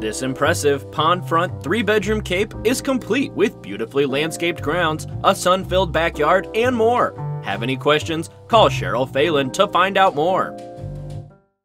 This impressive pond front three bedroom cape is complete with beautifully landscaped grounds, a sun filled backyard, and more. Have any questions? Call Cheryl Phelan to find out more.